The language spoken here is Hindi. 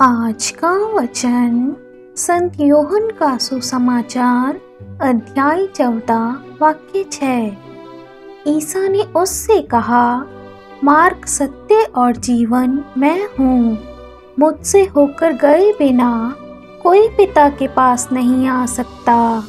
आज का वचन संत योहन का सुसमाचार, अध्याय चौदह, वाक्य छः ईसा ने उससे कहा, मार्ग सत्य और जीवन मैं हूँ। मुझसे होकर गए बिना कोई पिता के पास नहीं आ सकता।